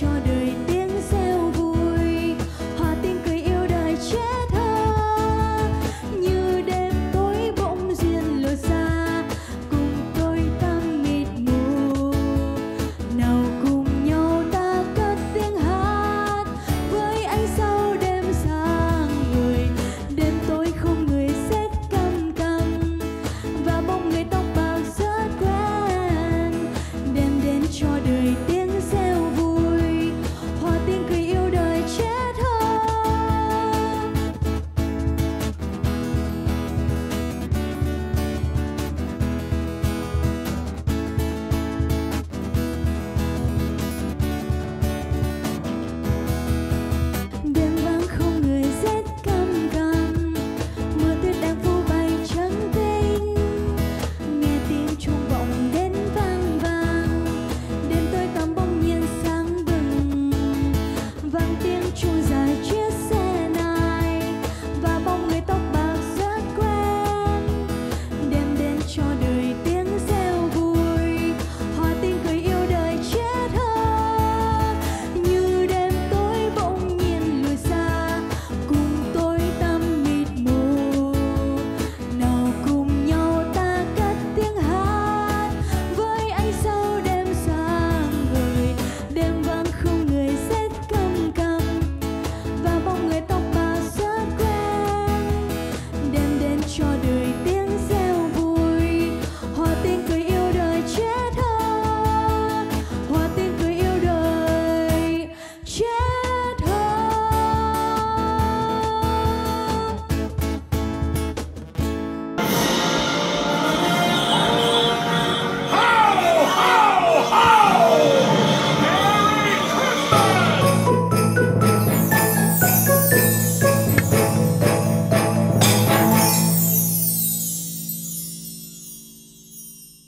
cho đời.